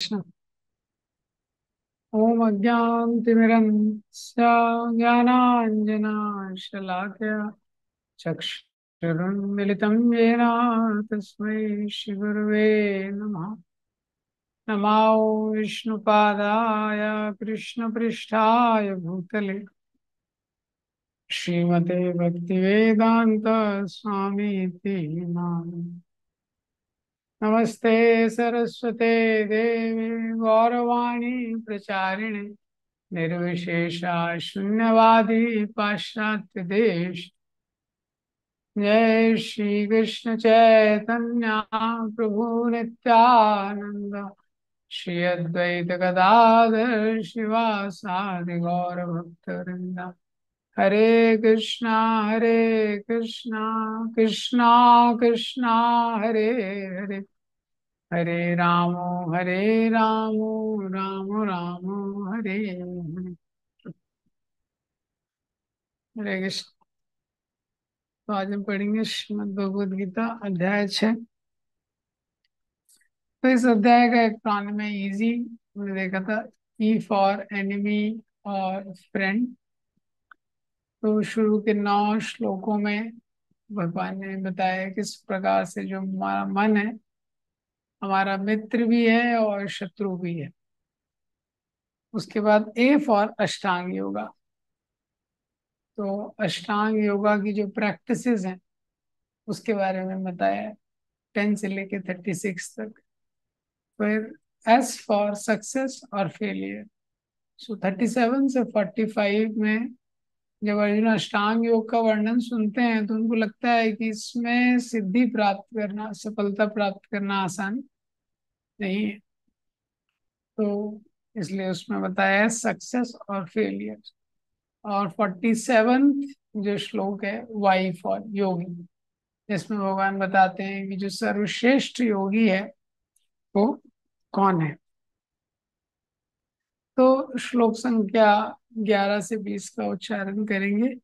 कृष्ण। ॐ अज्ञानतिमिरस्य ज्ञानाञ्जनाशलाकया चक्षुरुन्मिलितं येन तस्मै श्रीगुरुवे नमः। नमो विष्णुपादाय कृष्णपृष्ठाय भूतले। श्रीमते स्वामीति नाम नमस्ते सरस्वते देवी गौरवाणी प्रचारिणे, निर्विशेषा शून्यवादी पाश्चात्य देश। जय श्री कृष्ण चैतन्य प्रभु नित्यानंद श्री अद्वैत गदाधर शिवासादि गौर भक्त वृंदा हरे कृष्णा हरे कृष्णा कृष्णा कृष्णा, हरे हरे। हरे राम हरे राम राम राम, हरे हरे। हरे कृष्ण। तो आज हम पढ़ेंगे श्रीमद भगवद गीता, अध्याय छः तो इस अध्याय का एक प्राण में इजी हमने देखा था ई फॉर एनिमी और फ्रेंड तो शुरू के नौ श्लोकों में भगवान ने बताया किस प्रकार से जो हमारा मन है, हमारा मित्र भी है और शत्रु भी है। उसके बाद ए फॉर अष्टांग योगा। तो अष्टांग योगा की जो प्रैक्टिसेस हैं, उसके बारे में बताया, टेन से लेके थर्टी सिक्स तक। फिर एस फॉर सक्सेस और फेलियर सो थर्टी सेवन से फोर्टी फाइव में जब अर्जुन अष्टांग योग का वर्णन सुनते हैं तो उनको लगता है कि इसमें सिद्धि प्राप्त करना, सफलता प्राप्त करना आसान नहीं है। तो इसलिए उसमें बताया है सक्सेस और फेलियर और फोर्टी सेवन जो श्लोक है वाई फॉर योगी जिसमें भगवान बताते हैं कि जो सर्वश्रेष्ठ योगी है, वो कौन है? तो श्लोक संख्या ग्यारह से बीस का उच्चारण करेंगे।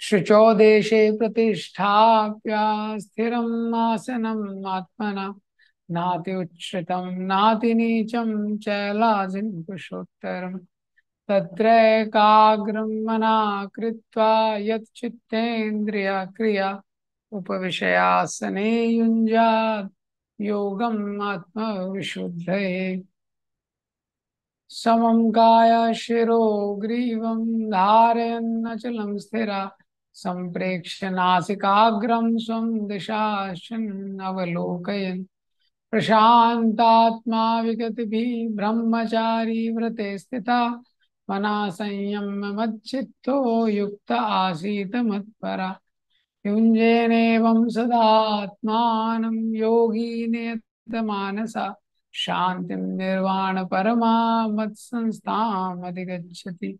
शुचो देशे प्रतिष्ठाप्य स्थिरम् आसनम् आत्मना, नाति उच्छ्रितं, नाति नीचं चैलाजिन् कुशोत्तरम् तत्रैकाग्रं मना कृत्वा क्रिया, उपविशयासने युञ्जात्, योगम् आत्मविशुद्धये। समं काय शिरो ग्रीवं धारयन्नचलं स्थिरा। सम्प्रेक्ष्य नासिकाग्रं स्वं दिशाशन्नवलोकयन् प्रशान्तात्मा विगतिभिः ब्रह्मचारी व्रते स्थिता। मना संयम्य मच्चित्तो युक्त आसीत् मत्परा। युञ्जेनेवं सदात्मानं योगी नियतमानसा शान्तिं निर्वाण परमा मत्संस्थामधिगच्छति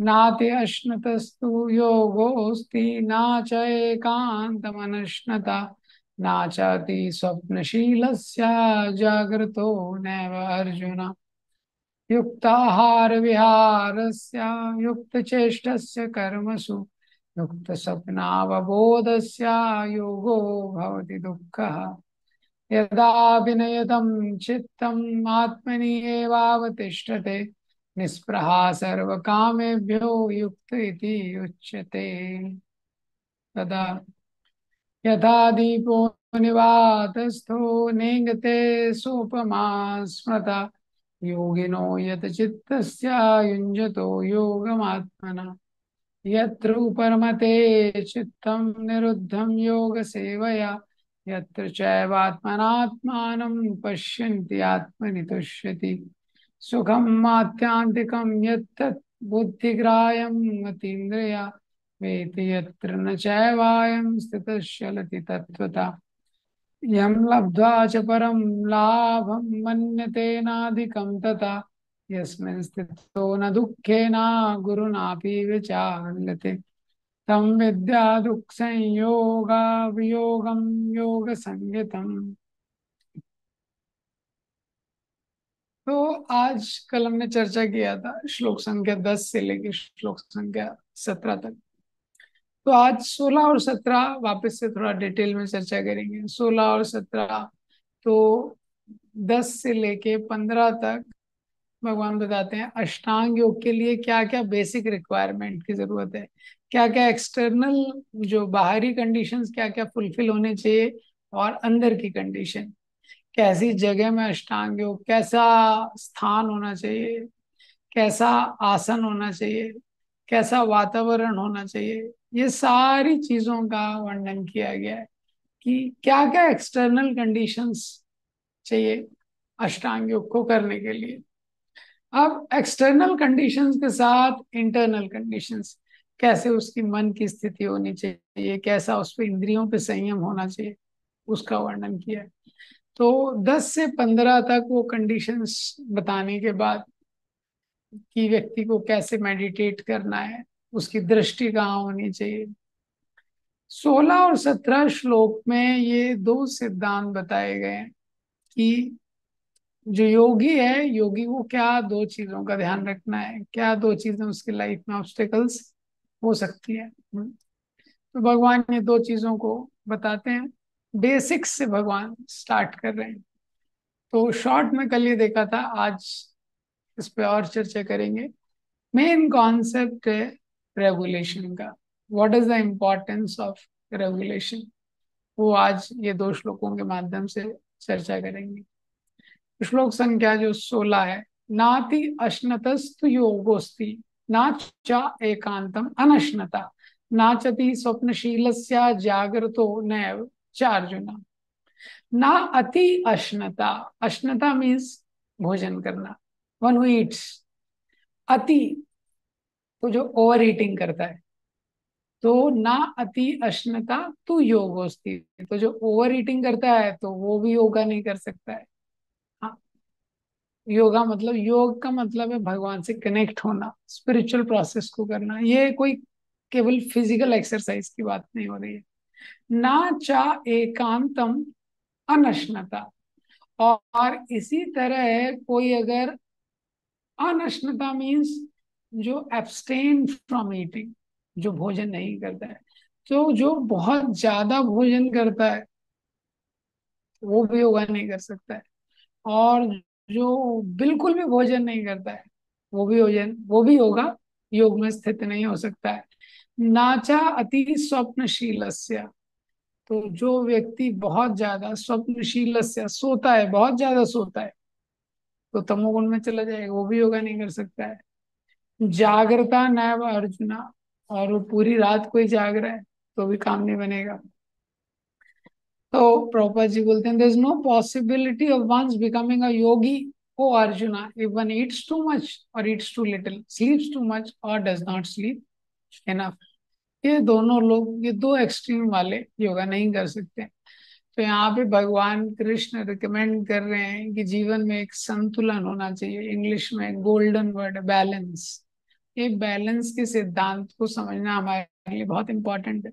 नाति अश्नतस्तु योगोऽस्ति, न च एकान्तमनश्नता, न चाति स्वप्नशीलस्य जागृतो नैव अर्जुन। युक्ताहारविहारस्य, युक्तचेष्टस्य कर्मसु, युक्तस्वप्नावबोधस्य योगो भवति दुःखः। यदा विनयतं चित्तम् आत्मनि एवावतिष्ठते निःस्पृहा सर्वकामेभ्यो युक्त इति उच्यते तदा यथा दीपो निवातस्थो नेङ्गते सोपमा स्मृता, योगिनो यत चित्तस्य युञ्जतो योगमात्मना। यत्र परमते चित्तं निरुद्धं योगसेवया यत्र चैवात्मनात्मानं पश्यन्ति, आत्मनि तुष्यति। सुखम् आत्यान्तिकं यत्तत् बुद्धिग्राह्यम् अतीन्द्रिया वेति यत्र न चैवायं स्थितश्चलति तत्त्वता। यं लब्ध्वा च परं लाभं मन्यतेनाधिकं तथा यस्मिन् स्थितो न दुःखेन गुरुणापि विचाल्यते। तं तो आज कल हमने चर्चा किया था श्लोक संख्या दस से लेकर श्लोक संख्या सत्रह तक। तो आज सोलह और सत्रह वापस से थोड़ा डिटेल में चर्चा करेंगे। सोलह और सत्रह तो दस से लेके पंद्रह तक भगवान बताते हैं, अष्टांग योग के लिए क्या क्या बेसिक रिक्वायरमेंट की ज़रूरत है? क्या क्या एक्सटर्नल जो बाहरी कंडीशंस क्या क्या फुलफिल होने चाहिए और अंदर की कंडीशन कैसी जगह में अष्टांग योग, कैसा स्थान होना चाहिए? कैसा आसन होना चाहिए? कैसा वातावरण होना चाहिए? ये सारी चीज़ों का वर्णन किया गया है कि क्या क्या एक्सटर्नल कंडीशंस चाहिए अष्टांग योग को करने के लिए। अब एक्सटर्नल कंडीशंस के साथ इंटरनल कंडीशंस कैसे उसकी मन की स्थिति होनी चाहिए, कैसा उस पर इंद्रियों पे संयम होना चाहिए, उसका वर्णन किया। तो 10 से 15 तक वो कंडीशंस बताने के बाद कि व्यक्ति को कैसे मेडिटेट करना है, उसकी दृष्टि कहाँ होनी चाहिए। 16 और 17 श्लोक में ये दो सिद्धांत बताए गए हैं कि जो योगी है, योगी को क्या दो चीज़ों का ध्यान रखना है, क्या दो चीज़ें उसकी लाइफ में ऑब्स्टिकल्स हो सकती है? तो भगवान ये दो चीज़ों को बताते हैं। बेसिक्स से भगवान स्टार्ट कर रहे हैं। तो शॉर्ट में कल ये देखा था, आज इस पे और चर्चा करेंगे। मेन कॉन्सेप्ट है रेगुलेशन का। What is the importance of regulation वो आज ये दो श्लोकों के माध्यम से चर्चा करेंगे। श्लोक संख्या जो सोलह है, नाति अश्नतस्तु योगोस्ति नाचा एकांतम अनश्नता, नाचति स्वप्नशील जागृतो नैव चार्जुना। ना अति अश्नता अश्नता मीन्स भोजन करना वन हु ईट्स अति तो जो ओवर ईटिंग करता है तो ना अति अश्नता, तू योगोस्ती तो जो ओवर ईटिंग करता है तो वो भी योगा नहीं कर सकता हाँ। योगा मतलब योग का मतलब है भगवान से कनेक्ट होना स्पिरिचुअल प्रोसेस को करना। ये कोई केवल फ़िज़िकल एक्सरसाइज की बात नहीं हो रही है। ना चा एकांतम अनश्नता। और इसी तरह कोई अगर अनश्नता मीन्स जो एब्सटेन फ्रॉम ईटिंग जो भोजन नहीं करता है तो जो बहुत ज़्यादा भोजन करता है, वो भी योगा नहीं कर सकता है। और जो बिल्कुल भी भोजन नहीं करता है, वो भी भोजन, वो भी होगा, योग में स्थित नहीं हो सकता है। नाचा अति स्वप्नशील तो जो व्यक्ति बहुत ज़्यादा स्वप्नशील सोता है, बहुत ज़्यादा सोता है तो तमोगुण में चला जाएगा, वो भी योगा नहीं कर सकता है। जागृता नैव अर्जुना, और वो पूरी रात कोई जाग रहा है तो भी काम नहीं बनेगा। तो प्रोपा जी बोलते हैं there is no possibility of one's becoming a yogi O Arjuna if one eats too much और eats too little sleeps too much और डज नॉट स्लीप इनफ ये दोनों लोग, ये दो एक्सट्रीम वाले योगा नहीं कर सकते। तो यहाँ पे भगवान कृष्ण रिकमेंड कर रहे हैं कि जीवन में एक संतुलन होना चाहिए। इंग्लिश में गोल्डन वर्ड बैलेंस ये बैलेंस के सिद्धांत को समझना हमारे लिए बहुत इंपॉर्टेंट है।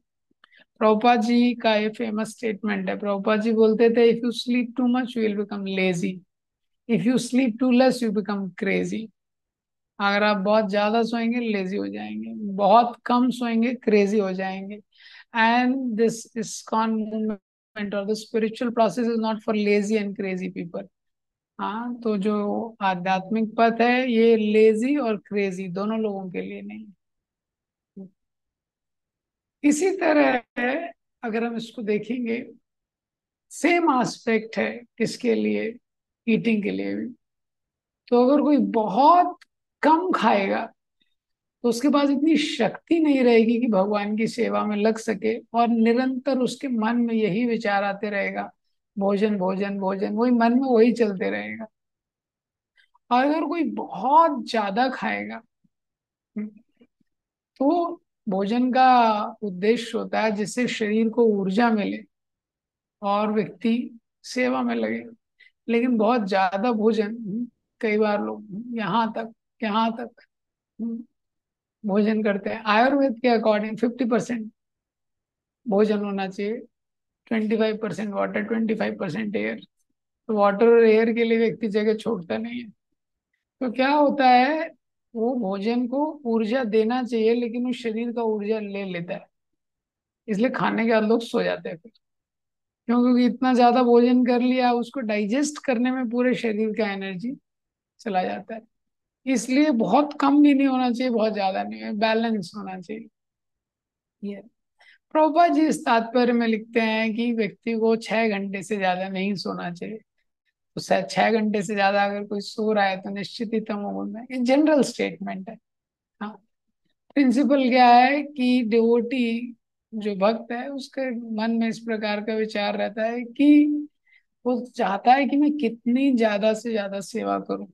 प्रभुपा जी का ये फ़ेमस स्टेटमेंट है। प्रभुपा जी बोलते थे if you sleep too much you will become lazy if you sleep too less you become crazy अगर आप बहुत ज़्यादा सोएँगे लेजी हो जाएँगे। बहुत कम सोएँगे क्रेजी हो जाएँगे। एंड दिस इस्कॉन मूवमेंट और the spiritual process is not for lazy and crazy people हाँ तो जो आध्यात्मिक पथ है, ये लेजी और क्रेजी दोनों लोगों के लिए नहीं। इसी तरह अगर हम इसको देखेंगे सेम आस्पेक्ट है किसके लिए? ईटिंग के लिए भी। तो अगर कोई बहुत कम खाएगा तो उसके पास इतनी शक्ति नहीं रहेगी कि भगवान की सेवा में लग सके और निरंतर उसके मन में यही विचार आते रहेगा, भोजन भोजन भोजन, वही मन में वही चलते रहेगा। और अगर कोई बहुत ज़्यादा खाएगा तो भोजन का उद्देश्य होता है जिससे शरीर को ऊर्जा मिले और व्यक्ति सेवा में लगे। लेकिन बहुत ज़्यादा भोजन कई बार लोग यहाँ तक यहाँ तक भोजन करते हैं। आयुर्वेद के अकॉर्डिंग फिफ्टी परसेंट भोजन होना चाहिए। Twenty five percent water twenty five percent air तो वाटर और एयर के लिए व्यक्ति जगह छोड़ता नहीं है। तो क्या होता है वो भोजन को ऊर्जा देना चाहिए, लेकिन वो शरीर का ऊर्जा ले लेता है। इसलिए खाने के बाद लोग सो जाते हैं फिर। क्योंकि इतना ज़्यादा भोजन कर लिया, उसको डाइजेस्ट करने में पूरे शरीर का एनर्जी चला जाता है। इसलिए बहुत कम भी नहीं होना चाहिए, बहुत ज़्यादा नहीं बैलेंस होना चाहिए। ये। प्रभुपा जी इस तात्पर्य में लिखते हैं कि व्यक्ति को छह घंटे से ज़्यादा नहीं सोना चाहिए। तो शायद छह घंटे से ज़्यादा अगर कोई सो रहा है तो निश्चित ही तमोगुण में जनरल स्टेटमेंट है। हाँ। प्रिंसिपल क्या है कि डिवोटी जो भक्त है, उसके मन में इस प्रकार का विचार रहता है कि वो चाहता है कि मैं कितनी ज़्यादा से ज़्यादा सेवा करूँ।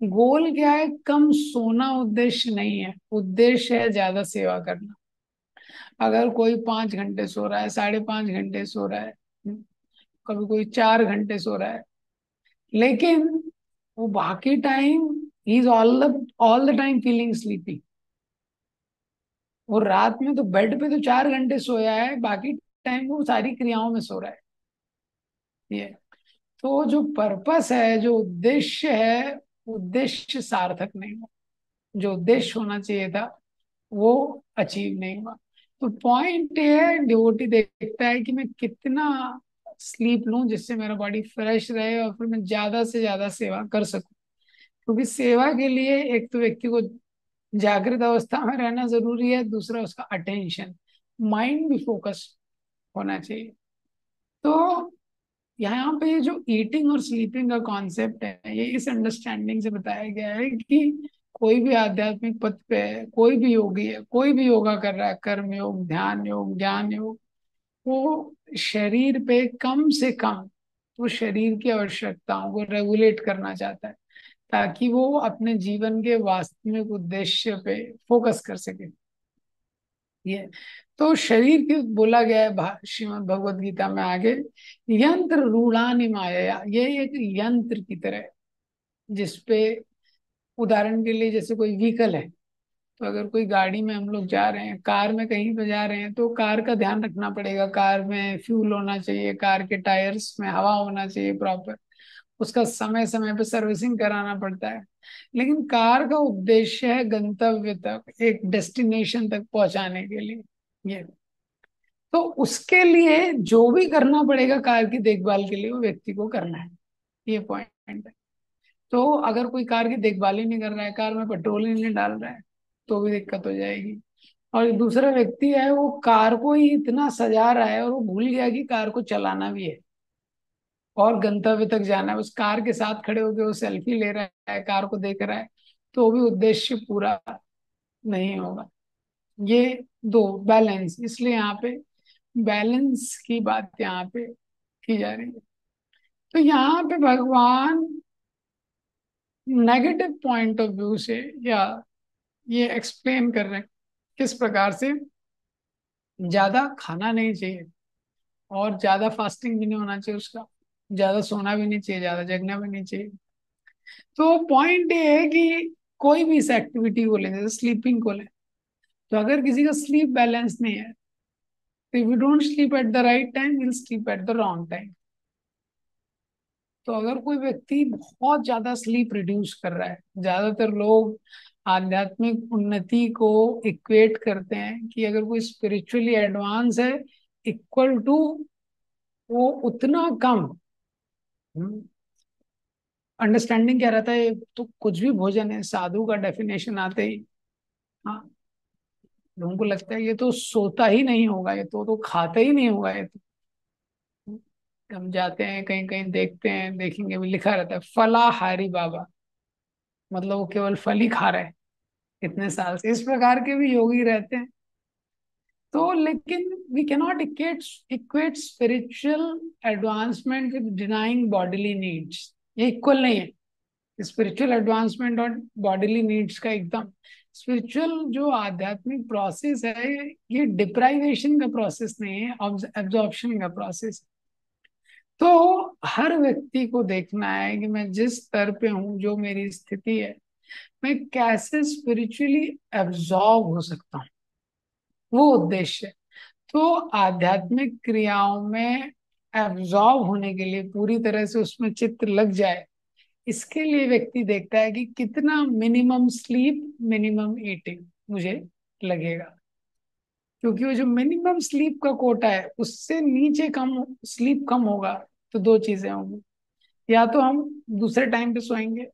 गोल क्या है? कम सोना उद्देश्य नहीं है। उद्देश्य है ज़्यादा सेवा करना। अगर कोई पाँच घंटे सो रहा है, साढ़े पाँच घंटे सो रहा है, कभी कोई चार घंटे सो रहा है लेकिन वो बाकी time is all the all the time feeling sleepy वो रात में तो बेड पे तो चार घंटे सोया है, बाकी टाइम वो सारी क्रियाओं में सो रहा है। ये। तो जो पर्पस है, जो उद्देश्य है, उद्देश्य सार्थक नहीं हुआ। जो उद्देश्य होना चाहिए था, वो अचीव नहीं हुआ। तो पॉइंट ये है डिवोटी देखता है कि मैं कितना स्लीप लूँ जिससे मेरा बॉडी फ्रेश रहे और फिर मैं ज़्यादा से ज़्यादा सेवा कर सकूँ। क्योंकि सेवा के लिए एक तो व्यक्ति को जागृत अवस्था में रहना ज़रूरी है, दूसरा उसका अटेंशन माइंड भी फोकस होना चाहिए। तो यहाँ पे जो ईटिंग और स्लीपिंग का कॉन्सेप्ट है, ये इस अंडरस्टैंडिंग से बताया गया है कि कोई भी आध्यात्मिक पथ पे है, कोई भी योगी है, कोई भी योगा कर रहा है, कर्म योग, ध्यान योग, ज्ञान योग वो शरीर पे कम से कम वो शरीर की आवश्यकताओं को रेगुलेट करना चाहता है, ताकि वो अपने जीवन के वास्तविक उद्देश्य पे फोकस कर सके। ये तो शरीर की बोला गया है श्रीमद भगवत गीता में आगे, यंत्र रूढ़ानी माया, ये एक यंत्र की तरह जिसपे उदाहरण के लिए जैसे कोई व्हीकल है तो अगर कोई गाड़ी में हम लोग जा रहे हैं, कार में कहीं पे जा रहे हैं तो कार का ध्यान रखना पड़ेगा। कार में फ्यूल होना चाहिए, कार के टायर्स में हवा होना चाहिए प्रॉपर। उसका समय समय पे सर्विसिंग कराना पड़ता है। लेकिन कार का उद्देश्य है गंतव्य तक, एक डेस्टिनेशन तक पहुँचाने के लिए। ये। तो उसके लिए जो भी करना पड़ेगा कार की देखभाल के लिए, वो व्यक्ति को करना है। ये पॉइंट है। तो अगर कोई कार की देखभाल ही नहीं कर रहा है, कार में पेट्रोल ही नहीं डाल रहा है तो भी दिक्कत हो जाएगी। और दूसरा व्यक्ति है, वो कार को ही इतना सजा रहा है और वो भूल गया कि कार को चलाना भी है। और गंतव्य तक जाना है। उस कार के साथ खड़े होकर वो सेल्फी ले रहा है, कार को देख रहा है तो भी उद्देश्य पूरा नहीं होगा। ये दो, बैलेंस। इसलिए यहाँ पे बैलेंस की बात यहाँ पे की जा रही है। तो यहाँ पे भगवान नेगेटिव पॉइंट ऑफ़ व्यू से या ये एक्सप्लेन कर रहे हैं, किस प्रकार से ज़्यादा खाना नहीं चाहिए और ज़्यादा फास्टिंग भी नहीं होना चाहिए उसका, ज़्यादा सोना भी नहीं चाहिए, ज़्यादा जगना भी नहीं चाहिए। तो पॉइंट ये है कि कोई भी इस एक्टिविटी को ले, जैसे स्लीपिंग को ले तो अगर किसी का स्लीप बैलेंस नहीं है तो if you don't sleep at the right time will sleep at the wrong time तो अगर कोई व्यक्ति बहुत ज़्यादा स्लीप रिड्यूस कर रहा है, ज़्यादातर लोग आध्यात्मिक उन्नति को इक्वेट करते हैं कि अगर कोई स्पिरिचुअली एडवांस है इक्वल टू वो उतना कम। अंडरस्टैंडिंग क्या रहता है तो कुछ भी भोजन है, साधु का डेफिनेशन आते ही। हाँ। लोगों को लगता है ये तो सोता ही नहीं होगा, ये तो तो खाता ही नहीं होगा ये तो। हम जाते हैं कहीं कहीं देखते हैं, देखेंगे भी लिखा रहता है, फलाहारी बाबा। मतलब वो केवल फल ही खा रहे हैं इतने साल से। इस प्रकार के भी योगी रहते हैं। तो लेकिन we cannot equate equate spiritual advancement with denying bodily needs ये इक्वल नहीं है। स्पिरिचुअल एडवांसमेंट और बॉडीली नीड्स का एकदम। स्पिरिचुअल जो आध्यात्मिक प्रोसेस है, ये डिप्राइवेशन का प्रोसेस नहीं है एब्जॉर्प्शन का प्रोसेस तो हर व्यक्ति को देखना है कि मैं जिस स्तर पे हूँ, जो मेरी स्थिति है, मैं कैसे स्पिरिचुअली एब्जॉर्ब हो सकता हूँ? वो उद्देश्य। तो आध्यात्मिक क्रियाओं में एब्जॉर्ब होने के लिए पूरी तरह से उसमें चित्र लग जाए, इसके लिए व्यक्ति देखता है कि कितना मिनिमम स्लीप मिनिमम ईटिंग मुझे लगेगा। क्योंकि वो जो मिनिमम स्लीप का कोटा है, उससे नीचे कम स्लीप कम होगा तो दो चीज़ें होंगी। या तो हम दूसरे टाइम पे सोएँगे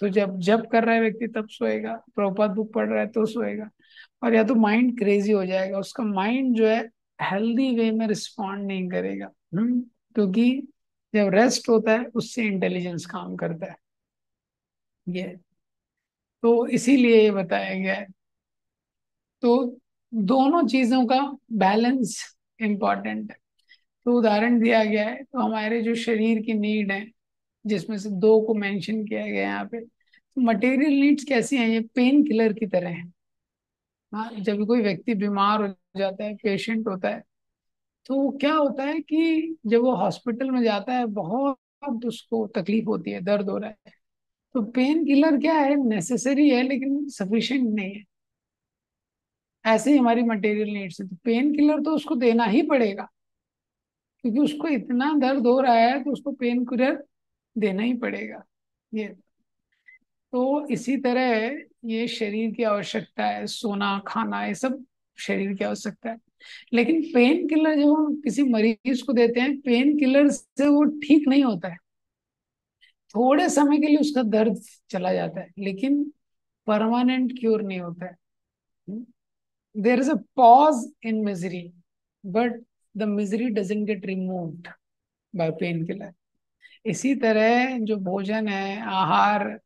तो जब जब कर रहा है व्यक्ति तब सोएगा, प्रभुपाद बुक पढ़ रहा है तो सोएगा। और या तो माइंड क्रेजी हो जाएगा, उसका माइंड जो है हेल्दी वे में रिस्पॉन्ड नहीं करेगा। हम्म क्योंकि जब रेस्ट होता है, उससे इंटेलिजेंस काम करता है। ये। तो इसीलिए ये बताया गया है। तो दोनों चीज़ों का बैलेंस इंपॉर्टेंट है। तो उदाहरण दिया गया है तो हमारे जो शरीर की नीड है, जिसमें से दो को मेंशन किया गया है यहाँ पे तो मटेरियल नीड्स कैसी हैं? ये पेन किलर की तरह है। हाँ जब कोई व्यक्ति बीमार हो जाता है पेशेंट होता है तो क्या होता है कि जब वो हॉस्पिटल में जाता है, बहुत उसको तकलीफ़ होती है, दर्द हो रहा है। तो पेन किलर क्या है? नेसेसरी है, लेकिन सफिशिएंट नहीं है। ऐसे ही हमारी मटेरियल नीड्स है। तो पेन किलर तो उसको देना ही पड़ेगा। क्योंकि उसको इतना दर्द हो रहा है तो उसको पेन किलर देना ही पड़ेगा। ये। तो इसी तरह ये शरीर की आवश्यकता है, सोना, खाना, ये सब शरीर की आवश्यकता है। लेकिन पेन किलर जब हम किसी मरीज़ को देते हैं पेन किलर से वो ठीक नहीं होता है। थोड़े समय के लिए उसका दर्द चला जाता है, लेकिन परमानेंट क्योर नहीं होता है। Is a pause in misery but the misery doesn't get removed by pain killer इसी तरह जो भोजन है, आहार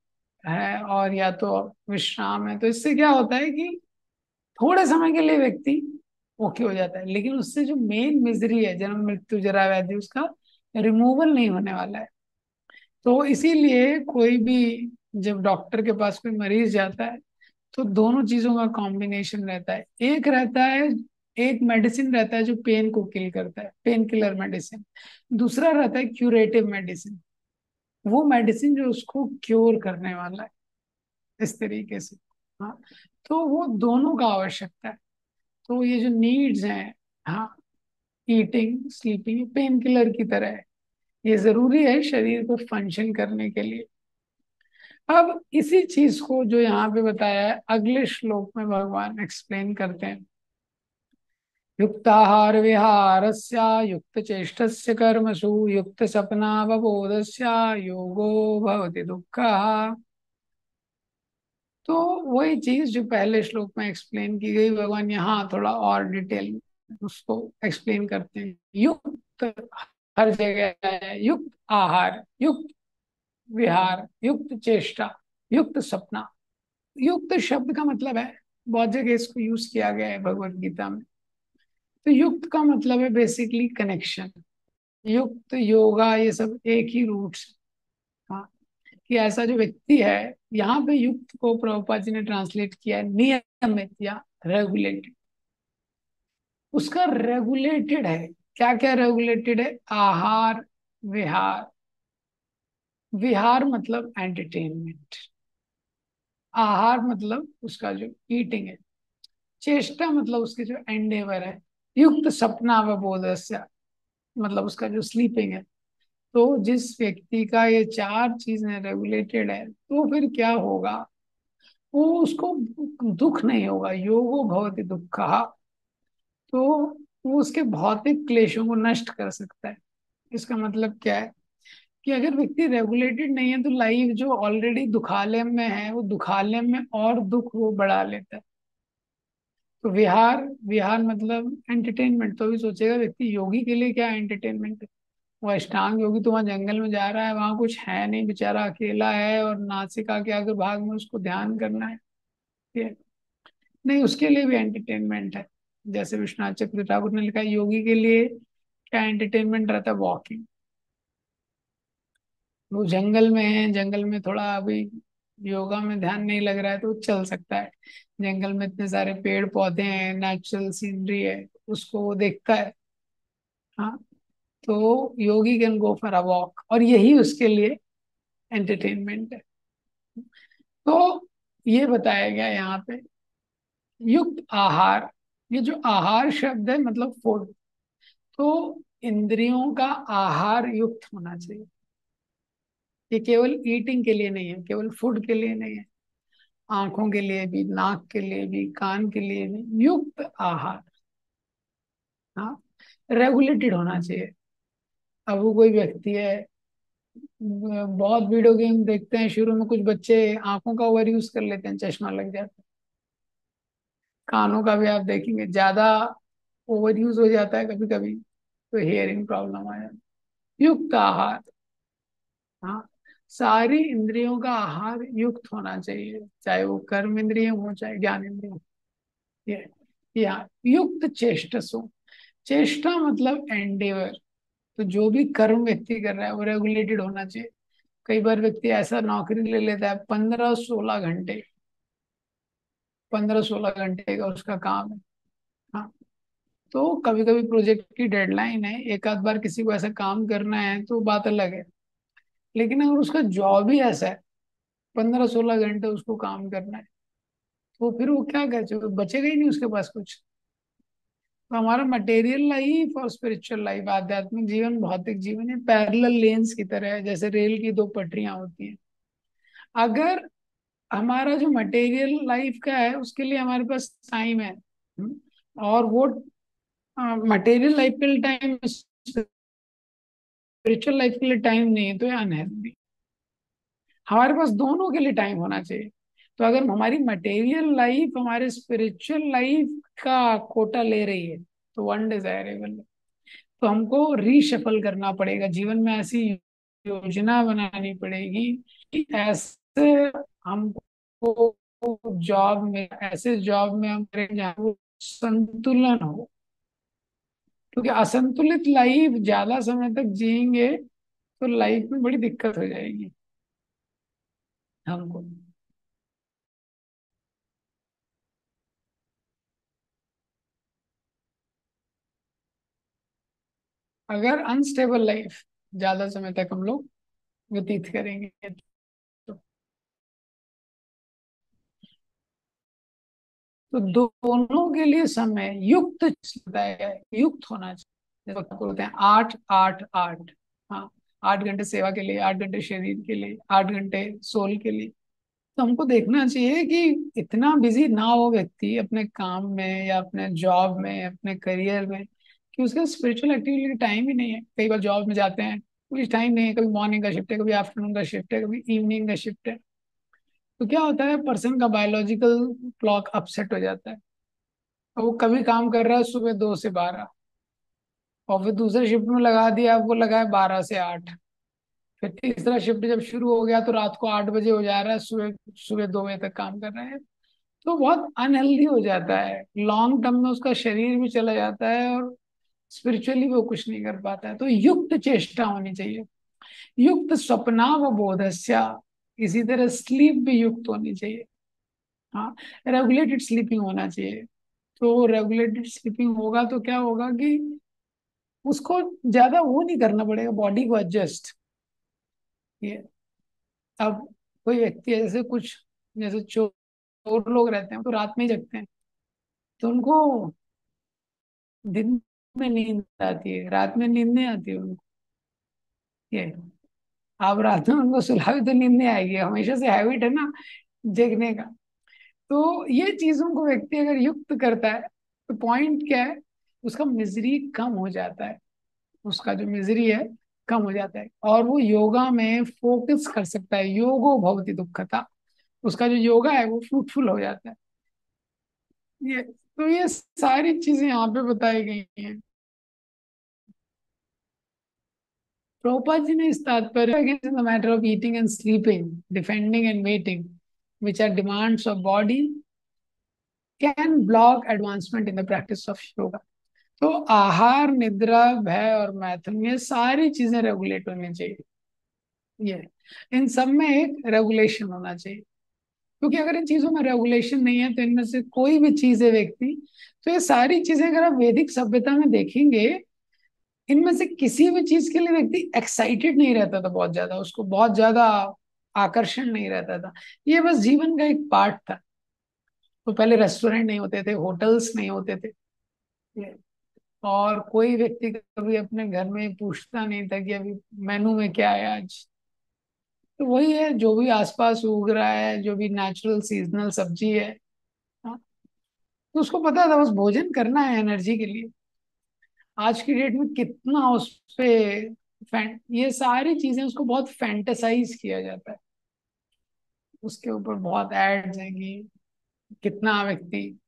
है, और या तो विश्राम है तो इससे क्या होता है कि थोड़े समय के लिए व्यक्ति ओके हो जाता है। लेकिन उससे जो मेन मिजरी है, जन्म, मृत्यु, जरा व्याधि, उसका रिमूवल नहीं होने वाला है। तो इसीलिए कोई भी जब डॉक्टर के पास कोई मरीज़ जाता है तो दोनों चीज़ों का कॉम्बिनेशन रहता है। एक रहता है, एक मेडिसिन रहता है जो पेन को किल करता है पेन किलर मेडिसिन दूसरा रहता है क्यूरेटिव मेडिसिन वो मेडिसिन जो उसको क्योर करने वाला है, इस तरीके से। हाँ तो वो दोनों का आवश्यकता है। तो ये जो नीड्स हैं हाँ ईटिंग स्लीपिंग पेन किलर की तरह है। ये ज़रूरी है शरीर को फ़ंक्शन करने के लिए। अब इसी चीज़ को जो यहाँ पे बताया है, अगले श्लोक में भगवान एक्सप्लेन करते हैं। युक्ताहार विहारस्य, युक्त चेष्ट कर्मसु, युक्त सपनावबोधस्य, योगो भवति दुख। तो वही चीज़ जो पहले श्लोक में एक्सप्लेन की गई, भगवान यहाँ थोड़ा और डिटेल उसको एक्सप्लेन करते हैं। युक्त हर जगह है, युक्त आहार, युक्त विहार, युक्त चेष्टा, युक्त सपना। युक्त शब्द का मतलब है बहुत जगह इसको यूज़ किया गया है भगवत गीता में। तो युक्त का मतलब है बेसिकली कनेक्शन युक्त, योगा, ये सब एक ही रूट्स हाँ कि ऐसा जो व्यक्ति है, यहाँ पे युक्त को प्रभुपा जी ने ट्रांसलेट किया है, नियमित या रेगुलेटेड उसका रेगुलेटेड है। क्या क्या रेगुलेटेड है? आहार, विहार। विहार मतलब एंटरटेनमेंट आहार मतलब उसका जो ईटिंग है. चेष्टा मतलब उसके जो एंडेवर है. युक्त सपना व बोधस्य मतलब उसका जो स्लीपिंग है. तो जिस व्यक्ति का ये चार चीज़ें रेगुलेटेड है तो फिर क्या होगा? वो उसको दुख नहीं होगा. योगो भवती दुख. कहा तो वो उसके भौतिक क्लेशों को नष्ट कर सकता है. इसका मतलब क्या है? कि अगर व्यक्ति रेगुलेटेड नहीं है तो लाइफ जो ऑलरेडी दुखालय में है, वो दुखालय में और दुख वो बढ़ा लेता है। तो विहार विहार मतलब एंटरटेनमेंट तो भी सोचेगा व्यक्ति योगी के लिए क्या एंटरटेनमेंट है? वो अष्टांग योगी तो वहाँ जंगल में जा रहा है, वहाँ कुछ है नहीं, बेचारा अकेला है और नासिका के अगर भाग में उसको ध्यान करना है। नहीं, उसके लिए भी एंटरटेनमेंट है। जैसे विश्वनाथ चक्र ठाकुर ने लिखा योगी के लिए क्या एंटरटेनमेंट रहता है? वॉकिंग वो जंगल में है, जंगल में थोड़ा अभी योगा में ध्यान नहीं लग रहा है तो चल सकता है। जंगल में इतने सारे पेड़ पौधे हैं नेचुरल सीनरी है, उसको वो देखता है। हाँ तो yogi can go for a walk और यही उसके लिए एंटरटेनमेंट है। तो ये बताया गया यहाँ पे, युक्त आहार, ये जो आहार शब्द है मतलब फ़ूड तो इंद्रियों का आहार युक्त होना चाहिए। ये केवल ईटिंग के लिए नहीं है, केवल फ़ूड के लिए नहीं है, आँखों के लिए भी, नाक के लिए भी, कान के लिए भी, युक्त आहार। हाँ रेगुलेटेड होना चाहिए। अब वो कोई व्यक्ति है, बहुत वीडियो गेम देखते हैं, शुरू में कुछ बच्चे आँखों का ओवर यूज़ कर लेते हैं, चश्मा लग जाता है। कानों का भी आप देखेंगे, ज़्यादा ओवर यूज़ हो जाता है कभी कभी तो हियरिंग प्रॉब्लम आ जाती युक्त आहार। हाँ सारी इंद्रियों का आहार युक्त होना चाहिए, चाहे वो कर्म इंद्रिय हो, चाहे ज्ञान इंद्रिय हो। ये युक्त चेष्टसो चेष्टा मतलब एंडेवर। तो जो भी कर्म व्यक्ति कर रहा है, वो रेगुलेटेड होना चाहिए। कई बार व्यक्ति ऐसा नौकरी ले लेता है, पंद्रह सोलह घंटे। पंद्रह सोलह घंटे का उसका काम है। हाँ। तो कभी कभी प्रोजेक्ट की डेडलाइन है, एक आध बार किसी को ऐसा काम करना है तो बात अलग है। लेकिन अगर उसका जॉब ही ऐसा है पंद्रह सोलह घंटे उसको काम करना है तो फिर वो क्या कहे बचेगा ही नहीं उसके पास कुछ। तो हमारा मटेरियल लाइफ और स्पिरिचुअल लाइफ आध्यात्मिक जीवन भौतिक जीवन है पैरेलल लेन्स की तरह है जैसे रेल की दो पटरियाँ होती हैं। अगर हमारा जो मटेरियल लाइफ का है उसके लिए हमारे पास टाइम है हम्म, और वो मटेरियल लाइफ के लिए टाइम स्पिरिचुअल लाइफ के लिए टाइम नहीं है तो ये अनहेल्दी हमारे पास दोनों के लिए टाइम होना चाहिए. तो अगर हमारी मटेरियल लाइफ हमारे स्पिरिचुअल लाइफ का कोटा ले रही है तो वन डिजायरेबल तो हमको रीशफल करना पड़ेगा. जीवन में ऐसी योजना बनानी पड़ेगी कि ऐसे हमको जॉब में, ऐसे जॉब में हम करें जहाँ संतुलन हो. क्योंकि असंतुलित लाइफ ज़्यादा समय तक जिएँगे तो लाइफ में बड़ी दिक्कत हो जाएगी। हमको। अगर अनस्टेबल लाइफ ज़्यादा समय तक हम लोग व्यतीत करेंगे तो दोनों के लिए समय युक्त युक्त होना चाहिए। बोलते हैं आठ आठ आठ हाँ आठ घंटे सेवा के लिए, आठ घंटे शरीर के लिए, आठ घंटे सोल के लिए। तो हमको देखना चाहिए कि इतना बिज़ी ना हो व्यक्ति अपने काम में या अपने जॉब में, अपने करियर में, कि उसका स्पिरिचुअल एक्टिविटी का टाइम ही नहीं है। कई बार जॉब में जाते हैं, कुछ टाइम नहीं है, कभी मॉर्निंग का शिफ्ट है, कभी आफ्टरनून का शिफ्ट है, कभी इवनिंग का शिफ्ट है। तो क्या होता है पर्सन का बायोलॉजिकल क्लॉक अपसेट हो जाता है। और वो कभी काम कर रहा है सुबह दो से बारह, और फिर दूसरे शिफ्ट में लगा दिया वो लगा है बारह से आठ। फिर तीसरा शिफ्ट जब शुरू हो गया तो रात को आठ बजे हो जा रहा है, सुबह सुबह दो बजे तक काम कर रहे हैं। तो बहुत अनहेल्दी हो जाता है। लॉन्ग टर्म में उसका शरीर भी चला जाता है, और स्पिरिचुअली वो कुछ नहीं कर पाता है। तो युक्त चेष्टा होनी चाहिए। युक्त स्वप्ना व बोधस्या इसी तरह स्लीप भी युक्त होनी चाहिए। हाँ रेगुलेटेड स्लीपिंग होना चाहिए। तो रेगुलेटेड स्लीपिंग होगा तो क्या होगा कि उसको ज़्यादा वो नहीं करना पड़ेगा बॉडी को एडजस्ट ये, अब कोई व्यक्ति जैसे कुछ, जैसे चोर लोग रहते हैं तो रात में ही जगते हैं तो उनको दिन में नींद आती है, रात में नींद नहीं आती है उनको। ये आप रात में उनको सुला भी तो नींद नहीं आएगी, हमेशा से हैबिट है ना जगने का। तो ये चीज़ों को व्यक्ति अगर युक्त करता है तो पॉइंट क्या है? उसका मिजरी कम हो जाता है। उसका जो मिजरी है, कम हो जाता है। और वो योगा में फोकस कर सकता है। योगो भवती दुखता। उसका जो योगा है, वो फ्रूटफुल हो जाता है। ये तो ये सारी चीज़ें यहाँ पे बताई गई हैं। प्रोपाद जी ने इस तात्पर्य against the matter of eating and sleeping defending and mating which are demands of body can block advancement in the practice of yoga तो आहार निद्रा भय और मैथुन ये सारी चीज़ें रेगुलेट होनी चाहिए ये इन सब में एक रेगुलेशन होना चाहिए क्योंकि अगर इन चीज़ों में रेगुलेशन नहीं है तो इनमें से कोई भी चीज़ है व्यक्ति तो ये सारी चीज़ें अगर आप वैदिक सभ्यता में देखेंगे इनमें से किसी भी चीज़ के लिए व्यक्ति एक्साइटेड नहीं रहता था बहुत ज़्यादा उसको बहुत ज़्यादा आकर्षण नहीं रहता था। ये बस जीवन का एक पार्ट था। तो पहले रेस्टोरेंट नहीं होते थे होटल्स नहीं होते थे। और कोई व्यक्ति कभी अपने घर में पूछता नहीं था कि अभी मेनू में क्या है आज। तो वही है जो भी आसपास उग रहा है जो भी नेचुरल सीजनल सब्ज़ी है हाँ, तो उसको पता था बस भोजन करना है एनर्जी के लिए। आज की डेट में कितना उस पे ये सारी चीज़ें उसको बहुत फैंटेसाइज किया जाता है। उसके ऊपर बहुत एड्स हैं कितना व्यक्ति,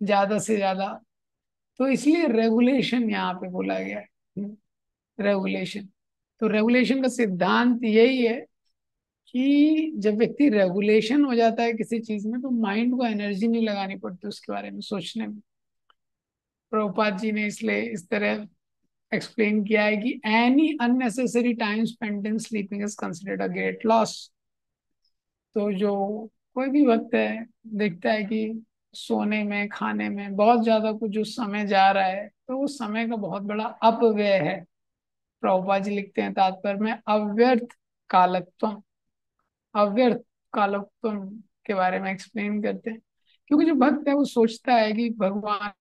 ज़्यादा से ज़्यादा। तो इसलिए रेगुलेशन यहाँ पे बोला गया है। रेगुलेशन तो रेगुलेशन का सिद्धांत यही है कि जब व्यक्ति रेगुलेशन हो जाता है किसी चीज़ में तो माइंड को एनर्जी नहीं लगानी पड़ती उसके बारे में सोचने में। प्रभुपाद जी ने इसलिए इस तरह एक्सप्लेन किया है कि any unnecessary time spend in sleeping is considered a great loss तो जो कोई भी वक्त है, देखता है कि सोने में, खाने में बहुत ज़्यादा कुछ जो समय जा रहा है तो उस समय का बहुत बड़ा अपव्यय है। प्रभुपाद जी लिखते हैं तात्पर्य, में अव्यर्थ कालत्व, अव्यर्थ कालोत्तम के बारे में एक्सप्लेन करते हैं। क्योंकि जो भक्त है, वो सोचता है कि भगवान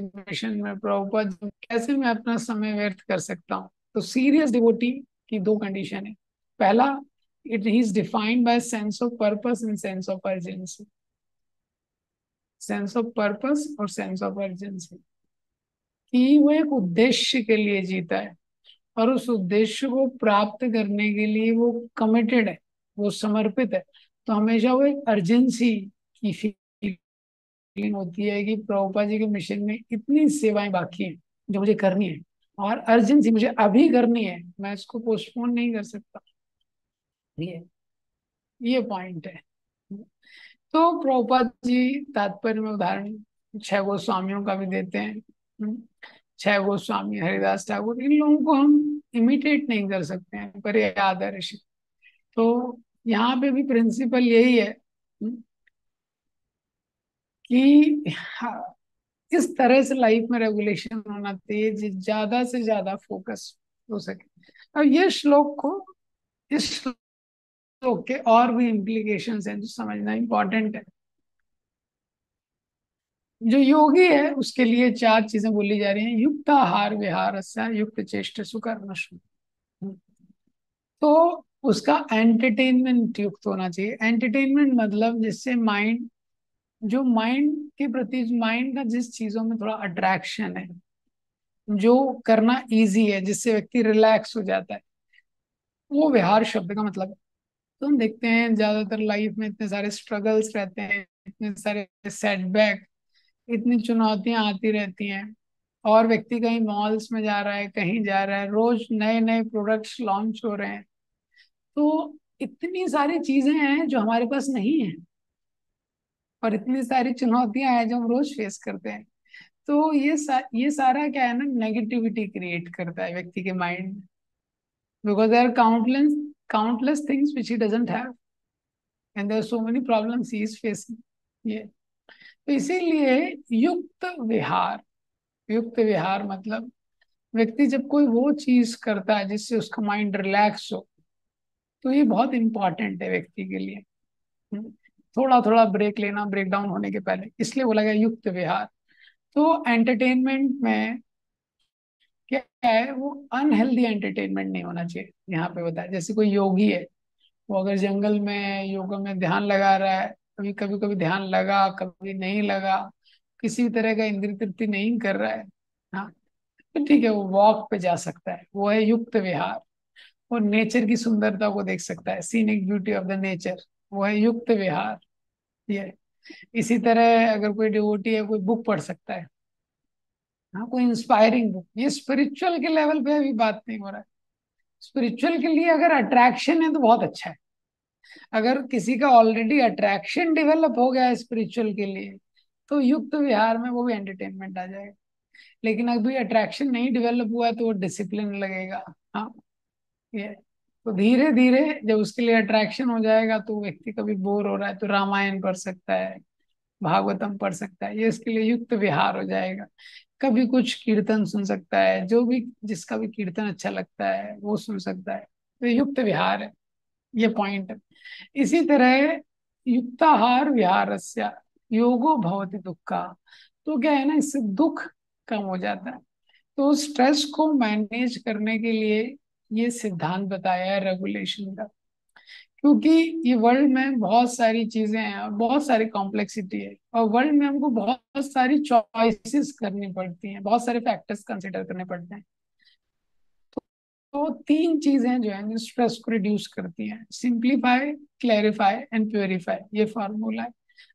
मिशन में प्रभुपद कैसे मैं अपना समय व्यर्थ कर सकता हूँ? तो सीरियस डिवोटी की दो कंडीशन है। पहला it is defined by sense of purpose and sense of urgency sense of purpose और सेंस ऑफ़ अर्जेंसी कि वो एक उद्देश्य के लिए जीता है और उस उद्देश्य को प्राप्त करने के लिए वो कमिटेड है, वो समर्पित है। तो हमेशा वो एक अर्जेंसी की फीलिंग होती है कि प्रभुपा जी के मिशन में इतनी सेवाएँ बाकी हैं जो मुझे करनी है और अर्जेंसी मुझे अभी करनी है, मैं इसको पोस्टपोन नहीं कर सकता। ये ये पॉइंट है। तो प्रभुपाद जी तात्पर्य में उदाहरण छह गो स्वामियों का भी देते हैं। छह गोस्वामी, हरिदास ठाकुर, इन लोगों को हम इमिटेट नहीं कर सकते हैं, पर आदर्श तो यहाँ पे भी प्रिंसिपल यही है। कि इस तरह से लाइफ में रेगुलेशन होना चाहिए ज़्यादा से ज़्यादा फोकस हो सके। अब ये श्लोक को, इस श्लोक के और भी इम्प्लीकेशन हैं जो समझना इम्पोर्टेंट है। जो योगी है, उसके लिए चार चीज़ें बोली जा रही हैं। युक्त आहार विहार युक्त चेष्ट, सुकर्म तो उसका एंटरटेनमेंट युक्त होना चाहिए। एंटरटेनमेंट मतलब जिससे माइंड जो माइंड के प्रति माइंड का जिस चीज़ों में थोड़ा अट्रैक्शन है, जो करना इजी है, जिससे व्यक्ति रिलैक्स हो जाता है, वो विहार शब्द का मतलब है। तो हम देखते हैं, ज़्यादातर लाइफ में इतने सारे स्ट्रगल्स रहते हैं, इतने सारे सेटबैक इतनी चुनौतियाँ आती रहती हैं, और व्यक्ति कहीं मॉल्स में जा रहा है, कहीं जा रहा है, रोज नए नए प्रोडक्ट्स लॉन्च हो रहे हैं। तो इतनी सारी चीज़ें हैं जो हमारे पास नहीं है। और इतनी सारी चुनौतियाँ हैं जो हम रोज फेस करते हैं। तो ये सा, ये सारा क्या है ना नेगेटिविटी क्रिएट करता है व्यक्ति के mind because there countless countless things which he doesn't have and there so many problems he is facing ये। तो इसीलिए युक्त विहार युक्त विहार मतलब व्यक्ति जब कोई वो चीज़ करता है जिससे उसका माइंड रिलैक्स हो तो ये बहुत इंपॉर्टेंट है व्यक्ति के लिए। हम्म, थोड़ा थोड़ा ब्रेक लेना ब्रेक डाउन होने के पहले। इसलिए बोला गया युक्त विहार। तो एंटरटेनमेंट में क्या है, वो अनहेल्दी एंटरटेनमेंट नहीं होना चाहिए। यहाँ पे बताया, जैसे कोई योगी है, वो अगर जंगल में, योगा में ध्यान लगा रहा है, कभी कभी कभी ध्यान लगा, कभी नहीं लगा, किसी तरह का इंद्र तृप्ति नहीं कर रहा है हाँ तो ठीक है, वो वॉक पे जा सकता है। वो है युक्त विहार। वो नेचर की सुंदरता को देख सकता है। Scenic beauty of the nature वो है युक्त विहार। ये। इसी तरह अगर कोई डिवोटी है कोई बुक पढ़ सकता है। हाँ कोई इंस्पायरिंग बुक ये स्पिरिचुअल के लेवल पे अभी बात नहीं हो रहा है। स्पिरिचुअल के लिए अगर अट्रैक्शन है तो बहुत अच्छा है। अगर किसी का ऑलरेडी अट्रैक्शन डेवलप हो गया है स्पिरिचुअल के लिए तो युक्त विहार में वो भी एंटरटेनमेंट आ जाएगा। लेकिन अभी अट्रैक्शन नहीं डेवलप हुआ है तो वो डिसिप्लिन लगेगा। हाँ ये। तो धीरे धीरे जब उसके लिए अट्रैक्शन हो जाएगा तो व्यक्ति कभी बोर हो रहा है तो रामायण पढ़ सकता है, भागवतम पढ़ सकता है, ये इसके लिए युक्त विहार हो जाएगा। कभी कुछ कीर्तन सुन सकता है, जो भी, जिसका भी कीर्तन अच्छा लगता है, वो सुन सकता है। तो युक्त विहार है, ये पॉइंट है। इसी तरह युक्ताहार विहार योगो भवती दुखा। तो क्या है ना, इससे दुख कम हो जाता है। तो स्ट्रेस को मैनेज करने के लिए ये सिद्धांत बताया है रेगुलेशन का। क्योंकि ये वर्ल्ड में बहुत सारी चीज़ें हैं और बहुत सारी कॉम्प्लेक्सिटी है और वर्ल्ड में हमको बहुत सारी चॉइसेस करनी पड़ती हैं, बहुत सारे फैक्टर्स कंसिडर करने पड़ते हैं। तो तीन चीज़ें जो है स्ट्रेस को रिड्यूस करती हैं सिंप्लीफाई क्लैरिफाई एंड प्योरीफाई ये फॉर्मूला है।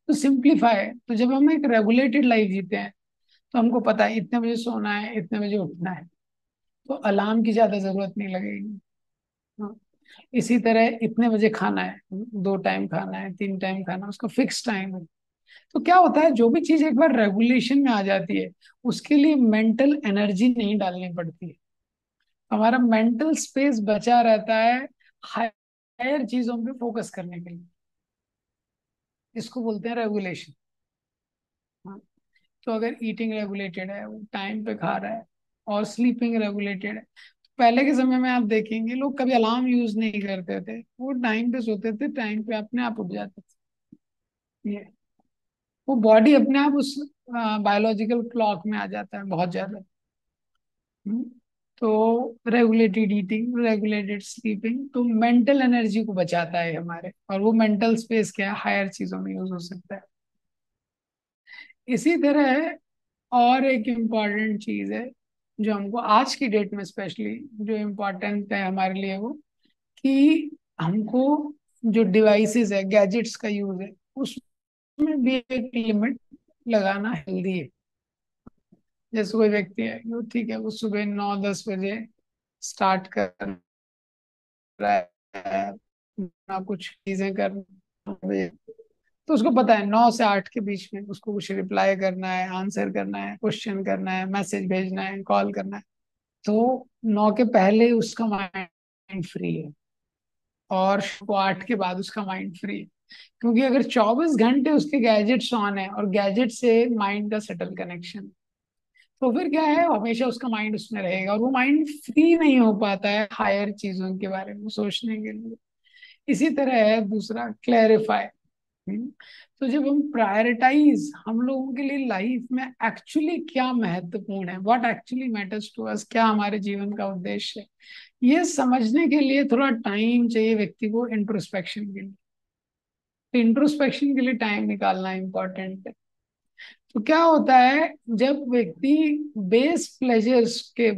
तो सिंप्लीफाई तो जब हम एक रेगुलेटेड लाइफ जीते हैं तो हमको पता है इतने बजे सोना है, इतने बजे उठना है। तो अलार्म की ज़्यादा ज़रूरत नहीं लगेगी। हाँ। इसी तरह इतने बजे खाना है दो टाइम खाना है तीन टाइम खाना उसका फिक्स टाइम है। तो क्या होता है जो भी चीज़ एक बार रेगुलेशन में आ जाती है उसके लिए मेंटल एनर्जी नहीं डालनी पड़ती है। हमारा मेंटल स्पेस बचा रहता है हायर चीज़ों पे फोकस करने के लिए। इसको बोलते हैं रेगुलेशन हाँ। तो अगर ईटिंग रेगुलेटेड है वो टाइम पे खा रहा है और स्लीपिंग रेगुलेटेड है। पहले के समय में आप देखेंगे लोग कभी अलार्म यूज़ नहीं करते थे। वो टाइम पे सोते थे टाइम पे अपने आप उठ जाते थे। ये। वो बॉडी अपने आप उस बायोलॉजिकल क्लॉक में आ जाता है बहुत ज़्यादा। हम्म, तो रेगुलेटेड ईटिंग रेगुलेटेड स्लीपिंग तो मेंटल एनर्जी को बचाता है हमारे। और वो मेंटल स्पेस क्या है? हायर चीज़ों में यूज़ हो सकता है। इसी तरह और एक इंपॉर्टेंट चीज़ है जो हमको आज की डेट में स्पेशली जो इम्पोर्टेंट है हमारे लिए वो, कि हमको जो डिवाइसेस है गैजेट्स का यूज़ है, उसमें भी एक लिमिट लगाना हेल्दी है। जैसे कोई व्यक्ति है, वो ठीक है, वो सुबह नौ दस बजे स्टार्ट कर रहा है कुछ चीज़ें कर तो उसको पता है, नौ से आठ के बीच में उसको कुछ रिप्लाई करना है आंसर करना है क्वेश्चन करना है मैसेज भेजना है कॉल करना है। तो नौ के पहले उसका माइंड फ्री है और वो आठ के बाद उसका माइंड फ्री है। क्योंकि अगर 24 घंटे उसके गैजेट्स ऑन है और गैजेट से माइंड का सेटल कनेक्शन तो फिर क्या है, हमेशा उसका माइंड उसमें रहेगा और वो माइंड फ्री नहीं हो पाता है हायर चीज़ों के बारे में सोचने के लिए। इसी तरह है दूसरा क्लैरिफाई तो जब हम प्रायोरिटाइज हम लोगों के लिए लाइफ में एक्चुअली क्या महत्वपूर्ण है what actually matters to us क्या हमारे जीवन का उद्देश्य है, ये समझने के लिए थोड़ा टाइम चाहिए व्यक्ति को इंट्रोस्पेक्शन के लिए। तो इंट्रोस्पेक्शन के लिए टाइम निकालना इम्पोर्टेंट है। तो क्या होता है, जब व्यक्ति बेस प्लेजर्स के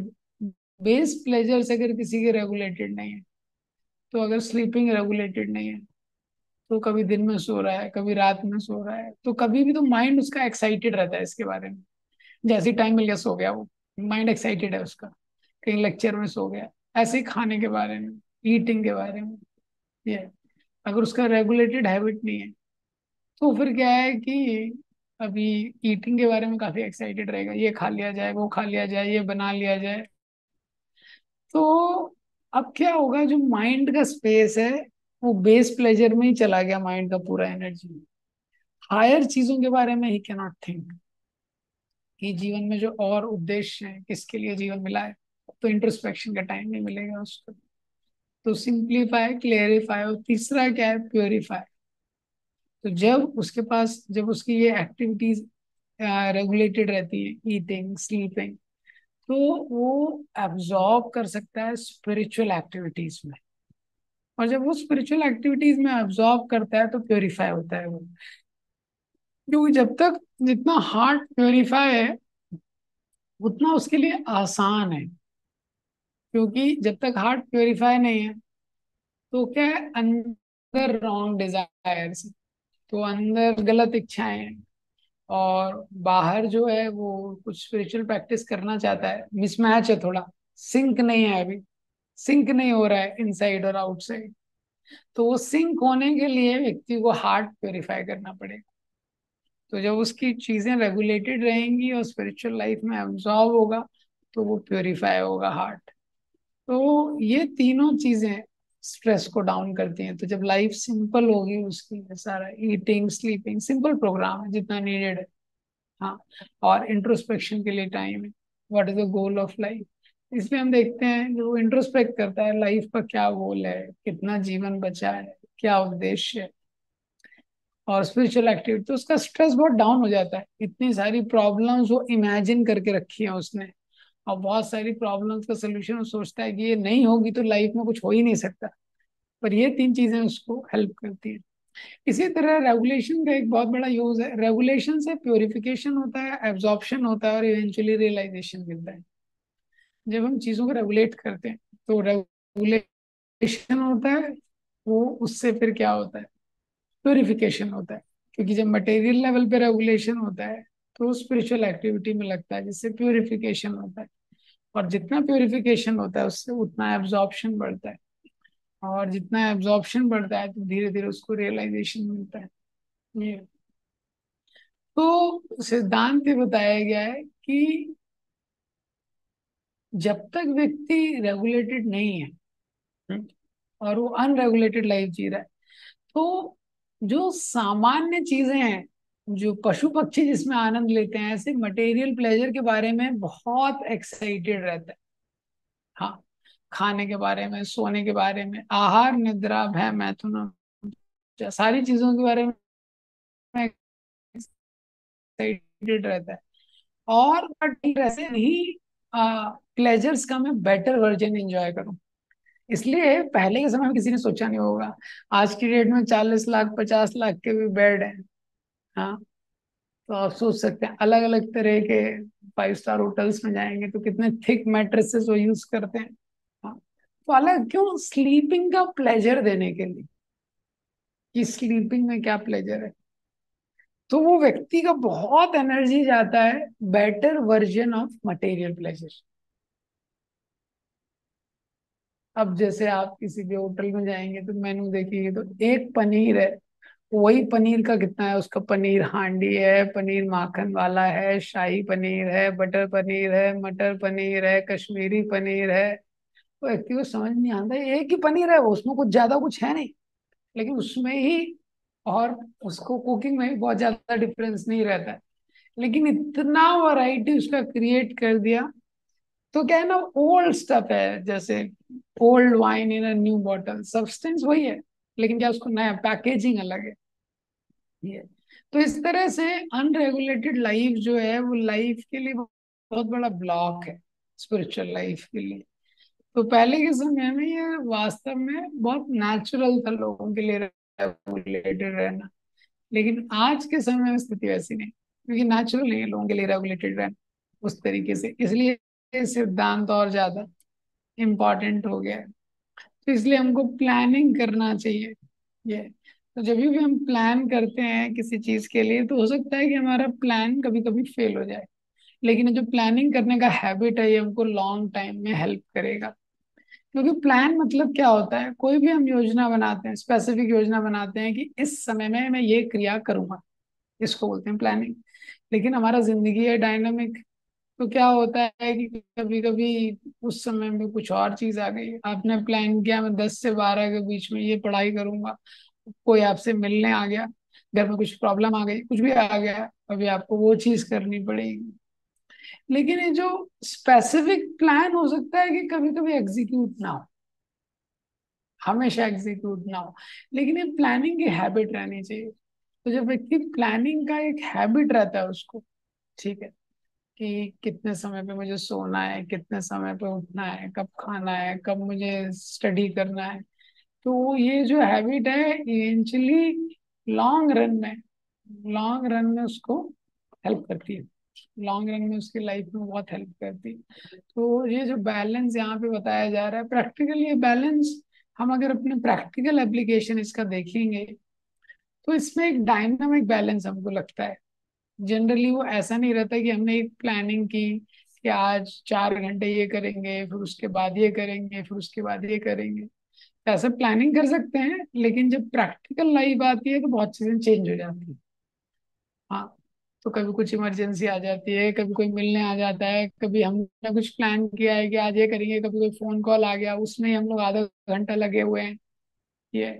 बेस प्लेजर्स अगर किसी के रेगुलेटेड नहीं है तो अगर स्लीपिंग रेगुलेटेड नहीं है तो कभी दिन में सो रहा है, कभी रात में सो रहा है। तो कभी भी तो माइंड उसका एक्साइटेड रहता है इसके बारे में। जैसे टाइम मिल गया, सो गया वो। माइंड एक्साइटेड है उसका। कहीं लेक्चर में सो गया। ऐसे ही खाने के बारे में ईटिंग के बारे में। ये। अगर उसका रेगुलेटेड हैबिट नहीं है तो फिर क्या है कि अभी ईटिंग के बारे में काफ़ी एक्साइटेड रहेगा। ये खा लिया जाए, वो खा लिया जाए, ये बना लिया जाए। तो अब क्या होगा, जो माइंड का स्पेस है वो बेस प्लेजर में ही चला गया माइंड का पूरा एनर्जी हायर चीज़ों के बारे में ही कैनॉट थिंक कि जीवन में जो और उद्देश्य है, किसके लिए जीवन मिला है तो इंट्रोस्पेक्शन का टाइम नहीं मिलेगा उसको। तो सिंप्लीफाई क्लियरिफाई और तीसरा क्या है? प्योरीफाई तो जब उसके पास, जब उसकी ये एक्टिविटीज़ रेगुलेटेड रहती है ईटिंग स्लीपिंग तो वो एब्जॉर्ब कर सकता है स्पिरिचुअल एक्टिविटीज़ में। और जब वो स्पिरिचुअल एक्टिविटीज़ में अब्जॉर्ब करता है तो प्योरीफाई होता है वो। क्योंकि जब तक जितना हार्ट प्योरीफाई है, उतना उसके लिए आसान है। क्योंकि जब तक हार्ट प्योरीफाई नहीं है तो क्या है? अंदर रॉन्ग डिजायर्स तो अंदर गलत इच्छाएँ और बाहर जो है वो कुछ स्पिरिचुअल प्रैक्टिस करना चाहता है। मिसमैच है थोड़ा सिंक नहीं है अभी। सिंक नहीं हो रहा है इनसाइड और आउटसाइड तो वो सिंक होने के लिए व्यक्ति को हार्ट प्योरीफाई करना पड़ेगा। तो जब उसकी चीज़ें रेगुलेटेड रहेंगी और स्पिरिचुअल लाइफ में एब्जॉर्व होगा तो वो प्योरीफाई होगा हार्ट तो ये तीनों चीज़ें स्ट्रेस को डाउन करती हैं। तो जब लाइफ सिंपल होगी उसकी सारा ईटिंग स्लीपिंग सिंपल प्रोग्राम है, जितना नीडेड है। हाँ और इंट्रोस्पेक्शन के लिए टाइम है। What is the goal of life इसलिए हम देखते हैं जो इंट्रोस्पेक्ट करता है लाइफ का क्या गोल है, कितना जीवन बचा है, क्या उद्देश्य है। और स्पिरिचुअल एक्टिविटी तो उसका स्ट्रेस बहुत डाउन हो जाता है। इतनी सारी प्रॉब्लम्स वो इमेजिन करके रखी है उसने। और बहुत सारी प्रॉब्लम्स का सोल्यूशन सोचता है कि ये नहीं होगी तो लाइफ में कुछ हो ही नहीं सकता। पर ये तीन चीज़ें उसको हेल्प करती है। इसी तरह रेगुलेशन का एक बहुत बड़ा यूज़ है। रेगुलेशन से प्योरिफिकेशन होता है एब्जॉर्प्शन होता है और इवेंचुअली रियलाइजेशन मिलता है। जब हम चीज़ों को रेगुलेट करते हैं तो रेगुलेशन होता है, वो उससे फिर क्या होता है? प्योरिफिकेशन होता है। क्योंकि जब मटेरियल लेवल पे रेगुलेशन होता है तो स्पिरिचुअल एक्टिविटी में लगता है, जिससे प्योरिफिकेशन होता है। और जितना प्योरिफिकेशन होता है, उससे उतना एब्जॉर्प्शन बढ़ता है। और जितना एब्जॉर्प्शन बढ़ता है तो धीरे धीरे उसको रियलाइजेशन मिलता है। ये। तो सिद्धांत बताया गया है कि जब तक व्यक्ति रेगुलेटेड नहीं है हम्म, और वो अनरेगुलेटेड लाइफ जी रहा है तो जो सामान्य चीज़ें हैं जो पशु पक्षी जिसमें आनंद लेते हैं ऐसे मटेरियल प्लेजर के बारे में बहुत एक्साइटेड रहता है। हाँ खाने के बारे में सोने के बारे में आहार निद्रा भय मैथुन सारी चीज़ों के बारे में एक्साइटेड रहता है। और ऐसे ही प्लेजर्स का मैं बेटर वर्जन एंजॉय करूँ। इसलिए पहले के समय में किसी ने सोचा नहीं होगा। आज की डेट में चालीस लाख, पचास लाख के भी बेड हैं। हाँ तो आप सोच सकते हैं अलग अलग तरह के फाइव स्टार होटल्स में जाएँगे तो कितने थिक मैट्रेसेस वो यूज़ करते हैं। हाँ तो अलग, क्यों? स्लीपिंग का प्लेजर देने के लिए। कि स्लीपिंग में क्या प्लेजर है? तो वो व्यक्ति का बहुत एनर्जी जाता है better version of material pleasure अब जैसे आप किसी भी होटल में जाएँगे तो मेनू देखेंगे तो एक पनीर है, वही पनीर का कितना है, उसका पनीर हांडी है, पनीर माखन वाला है, शाही पनीर है बटर पनीर है, मटर पनीर है, कश्मीरी पनीर है। तो व्यक्ति को समझ नहीं आता, एक ही पनीर है, उसमें कुछ ज़्यादा कुछ है नहीं, लेकिन उसमें ही और उसको कुकिंग में बहुत ज़्यादा डिफरेंस नहीं रहता है। लेकिन इतना वैरायटी उसका क्रिएट कर दिया तो क्या है ना ओल्ड स्टफ़ है, जैसे old wine in a new bottle substance वही है, लेकिन क्या उसको नया पैकेजिंग अलग है। ये। तो इस तरह से अनरेगुलेटेड लाइफ जो है, वो लाइफ के लिए बहुत बड़ा ब्लॉक है स्पिरिचुअल लाइफ के लिए। तो पहले के समय में ये वास्तव में बहुत नेचुरल था लोगों के लिए रेगुलेटेड रहना। लेकिन आज के समय में स्थिति वैसी नहीं, क्योंकि नेचुरल है, लोगों के लिए रेगुलेटेड रहना, उस तरीके से। इसलिए सिद्धांत और ज़्यादा इम्पोर्टेंट हो गया है। तो इसलिए हमको प्लानिंग करना चाहिए। ये तो जब भी हम प्लान करते हैं किसी चीज़ के लिए तो हो सकता है कि हमारा प्लान कभी कभी फेल हो जाए। लेकिन जो प्लानिंग करने का हैबिट है, ये हमको लॉन्ग टाइम में हेल्प करेगा। क्योंकि प्लान मतलब क्या होता है, कोई भी हम योजना बनाते हैं स्पेसिफिक योजना बनाते हैं कि इस समय में मैं ये क्रिया करूँगा, इसको बोलते हैं प्लानिंग लेकिन हमारा ज़िंदगी है डायनामिक तो क्या होता है कि कभी कभी उस समय में कुछ और चीज़ आ गई। आपने प्लान किया, मैं दस से बारह के बीच में ये पढ़ाई करूँगा, कोई आपसे मिलने आ गया, घर में कुछ प्रॉब्लम आ गई, कुछ भी आ गया, अभी आपको वो चीज़ करनी पड़ेगी। लेकिन ये जो स्पेसिफिक प्लान हो सकता है कि कभी कभी एग्जीक्यूट ना हो। हमेशा एग्जीक्यूट ना हो। लेकिन ये प्लानिंग की हैबिट रहनी चाहिए। तो जब व्यक्ति प्लानिंग का एक हैबिट रहता है उसको, ठीक है, कि कितने समय पे मुझे सोना है, कितने समय पे उठना है, कब खाना है, कब मुझे स्टडी करना है तो ये जो हैबिट है इवेंचुअली लॉन्ग रन में लॉन्ग रन में उसको हेल्प करती है। लॉन्ग रन में उसकी लाइफ में बहुत हेल्प करती। तो ये जो बैलेंस यहाँ पे बताया जा रहा है प्रैक्टिकली ये बैलेंस हम अगर अपने प्रैक्टिकल एप्लीकेशन इसका देखेंगे तो इसमें एक डायनामिक बैलेंस हमको लगता है। जनरली वो ऐसा नहीं रहता कि हमने एक प्लानिंग की कि आज चार घंटे ये करेंगे, फिर उसके बाद ये करेंगे, फिर उसके बाद ये करेंगे। ऐसे प्लानिंग कर सकते हैं, लेकिन जब प्रैक्टिकल लाइफ आती है तो बहुत चीज़ें चेंज हो जाती है। हाँ तो कभी कुछ इमरजेंसी आ जाती है, कभी कोई मिलने आ जाता है, कभी हमने कुछ प्लान किया है कि आज ये करेंगे, कभी कोई फ़ोन कॉल आ गया, उसमें हम लोग आधा घंटा लगे हुए हैं। ये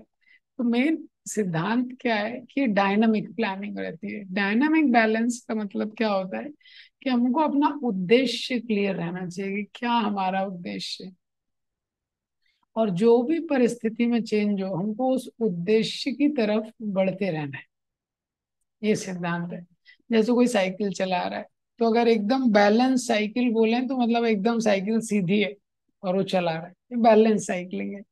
तो मेन सिद्धांत क्या है कि डायनामिक प्लानिंग रहती है। डायनामिक बैलेंस का मतलब क्या होता है कि हमको अपना उद्देश्य क्लियर रहना चाहिए कि क्या हमारा उद्देश्य और जो भी परिस्थिति में चेंज हो, हमको उस उद्देश्य की तरफ़ बढ़ते रहना है। ये सिद्धांत है। जैसे कोई साइकिल चला रहा है तो अगर एकदम बैलेंस साइकिल बोले तो मतलब एकदम साइकिल सीधी है और वो चला रहा है बैलेंस साइकिलिंग है।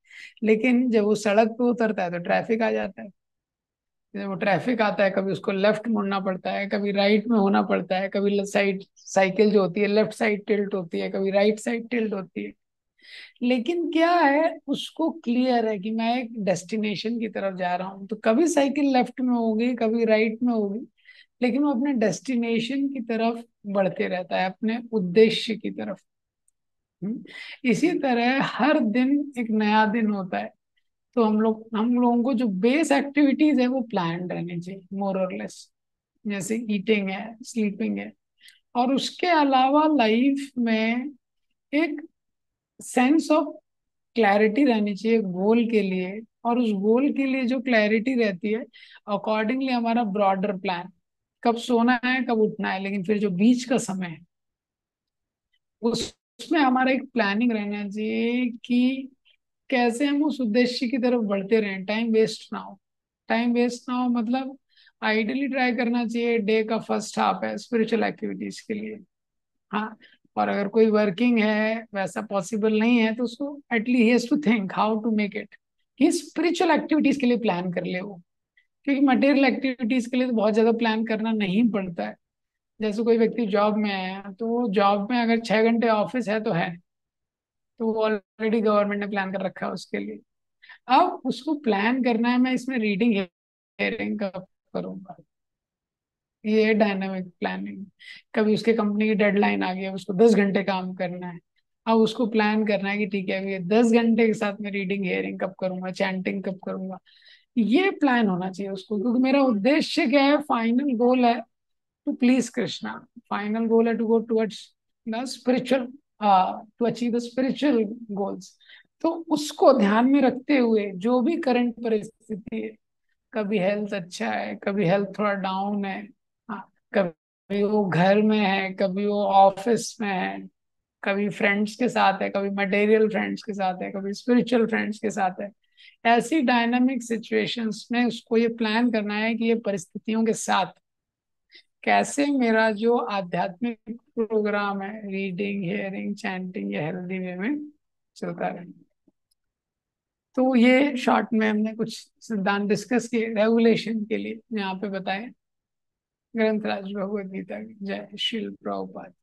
लेकिन जब वो सड़क पे उतरता है तो ट्रैफ़िक आ जाता है। जब वो ट्रैफ़िक आता है, कभी उसको लेफ़्ट मुड़ना पड़ता है, कभी राइट में होना पड़ता है, कभी साइड, साइकिल जो होती है, लेफ़्ट साइड टिल्ट होती है, कभी राइट साइड टिल्ट होती है। लेकिन क्या है, उसको क्लियर है कि मैं एक डेस्टिनेशन की तरफ़ जा रहा हूँ तो कभी साइकिल लेफ़्ट में होगी, कभी राइट में होगी लेकिन वो अपने डेस्टिनेशन की तरफ़ बढ़ते रहता है, अपने उद्देश्य की तरफ़। हम्म? इसी तरह हर दिन एक नया दिन होता है तो हम लोग, हम लोगों को जो बेस एक्टिविटीज़ है वो प्लान रहनी चाहिए मोर और लेस जैसे ईटिंग है स्लीपिंग है। और उसके अलावा लाइफ में एक सेंस ऑफ़ क्लैरिटी रहनी चाहिए गोल के लिए। और उस गोल के लिए जो क्लैरिटी रहती है अकॉर्डिंगली हमारा ब्रॉडर प्लान कब सोना है, कब उठना है, लेकिन फिर जो बीच का समय है, उसमें हमारा एक प्लानिंग रहना चाहिए कि कैसे हम उस उद्देश्य की तरफ़ बढ़ते रहें। टाइम वेस्ट ना हो। टाइम वेस्ट ना हो मतलब आइडियली ट्राई करना चाहिए। डे का फ़र्स्ट हाफ़ है स्पिरिचुअल एक्टिविटीज़ के लिए। हाँ और अगर कोई वर्किंग है, वैसा पॉसिबल नहीं है तो उसको at least to think how to make it कि स्पिरिचुअल एक्टिविटीज़ के लिए प्लान कर ले वो। क्योंकि मटेरियल एक्टिविटीज़ के लिए तो बहुत ज़्यादा प्लान करना नहीं पड़ता है। जैसे कोई व्यक्ति जॉब में है तो जॉब में अगर छह घंटे ऑफ़िस है तो है। तो वो ऑलरेडी गवर्नमेंट ने प्लान कर रखा है उसके लिए। अब उसको प्लान करना है, मैं इसमें रीडिंग हेयरिंग करूँगा। ये डायनामिक प्लानिंग कभी उसके कंपनी की डेडलाइन आ गई है उसको दस घंटे काम करना है। अब उसको प्लान करना है कि ठीक है अभी दस घंटे के साथ मैं रीडिंग हेयरिंग कब करूँगा चैंटिंग कब करूँगा। ये प्लान होना चाहिए उसको, क्योंकि मेरा उद्देश्य क्या है फाइनल गोल है to please Krishna final goal है to go towards the spiritual to achieve the spiritual goals तो उसको ध्यान में रखते हुए जो भी करंट परिस्थिति है, कभी हेल्थ अच्छा है, कभी हेल्थ थोड़ा डाउन है हाँ कभी वो घर में है, कभी वो ऑफ़िस में है, कभी फ्रेंड्स के साथ है, कभी मटेरियल फ्रेंड्स के साथ है, कभी स्पिरिचुअल फ्रेंड्स के साथ है ऐसी डायनामिक सिचुएशंस में उसको ये प्लान करना है कि ये परिस्थितियों के साथ कैसे मेरा जो आध्यात्मिक प्रोग्राम है रीडिंग हेयरिंग चैंटिंग या हेल्दी वे में चलता रहे। तो ये शॉर्ट में हमने कुछ सिद्धांत डिस्कस किए रेगुलेशन के लिए यहाँ पे बताए। ग्रंथराज भगवद गीता जय शिल प्रभुपाद।